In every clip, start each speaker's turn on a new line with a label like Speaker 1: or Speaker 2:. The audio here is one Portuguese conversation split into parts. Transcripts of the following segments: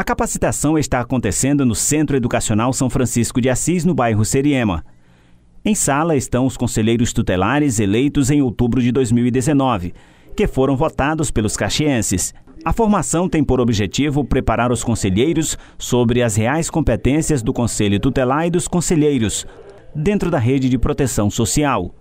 Speaker 1: A capacitação está acontecendo no Centro Educacional São Francisco de Assis, no bairro Seriema. Em sala estão os conselheiros tutelares eleitos em outubro de 2019, que foram votados pelos caxienses. A formação tem por objetivo preparar os conselheiros sobre as reais competências do Conselho Tutelar e dos conselheiros, dentro da rede de proteção social.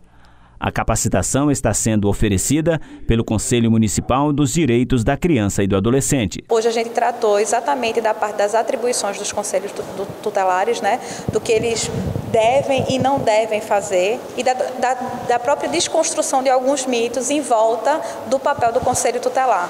Speaker 1: A capacitação está sendo oferecida pelo Conselho Municipal dos Direitos da Criança e do Adolescente.
Speaker 2: Hoje a gente tratou exatamente da parte das atribuições dos conselhos tutelares, né, do que eles devem e não devem fazer e da, da, da própria desconstrução de alguns mitos em volta do papel do Conselho Tutelar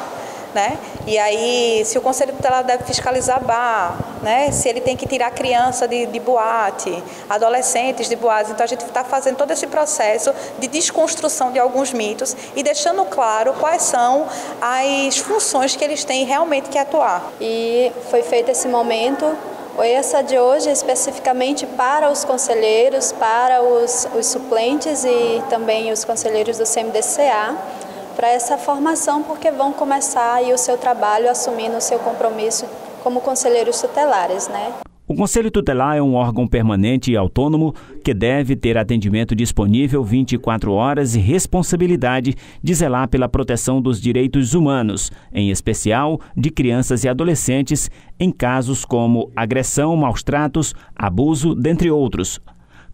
Speaker 2: né? E aí, se o conselho tutelar deve fiscalizar bar, né? Se ele tem que tirar criança de, de boate, adolescentes de boates, então a gente está fazendo todo esse processo de desconstrução de alguns mitos e deixando claro quais são as funções que eles têm realmente que atuar.
Speaker 3: E foi feito esse momento essa de hoje especificamente para os conselheiros, para os, os suplentes e também os conselheiros do CMDCA para essa formação, porque vão começar aí o seu trabalho assumindo o seu compromisso como conselheiros tutelares, né?
Speaker 1: O Conselho Tutelar é um órgão permanente e autônomo que deve ter atendimento disponível 24 horas e responsabilidade de zelar pela proteção dos direitos humanos, em especial de crianças e adolescentes, em casos como agressão, maus tratos, abuso, dentre outros.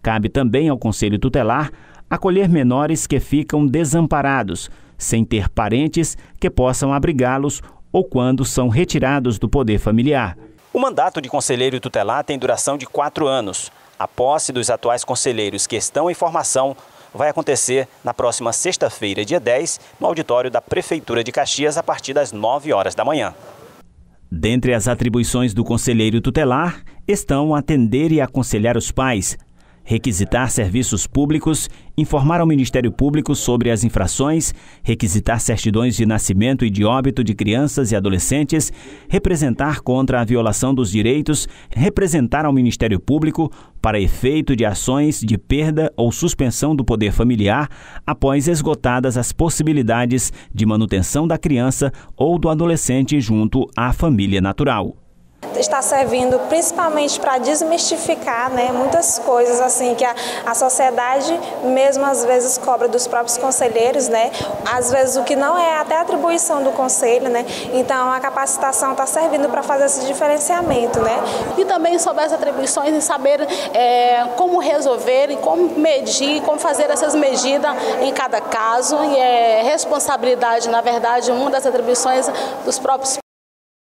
Speaker 1: Cabe também ao Conselho Tutelar acolher menores que ficam desamparados, sem ter parentes que possam abrigá-los ou quando são retirados do poder familiar. O mandato de conselheiro tutelar tem duração de quatro anos. A posse dos atuais conselheiros que estão em formação vai acontecer na próxima sexta-feira, dia 10, no auditório da Prefeitura de Caxias, a partir das 9 horas da manhã. Dentre as atribuições do conselheiro tutelar estão atender e aconselhar os pais, requisitar serviços públicos, informar ao Ministério Público sobre as infrações, requisitar certidões de nascimento e de óbito de crianças e adolescentes, representar contra a violação dos direitos, representar ao Ministério Público para efeito de ações de perda ou suspensão do poder familiar após esgotadas as possibilidades de manutenção da criança ou do adolescente junto à família natural
Speaker 4: está servindo principalmente para desmistificar né, muitas coisas assim que a, a sociedade mesmo às vezes cobra dos próprios conselheiros, né, às vezes o que não é até atribuição do conselho, né, então a capacitação está servindo para fazer esse diferenciamento, né.
Speaker 5: E também sobre as atribuições e saber é, como resolver e como medir, como fazer essas medidas em cada caso. E é responsabilidade, na verdade, uma das atribuições dos próprios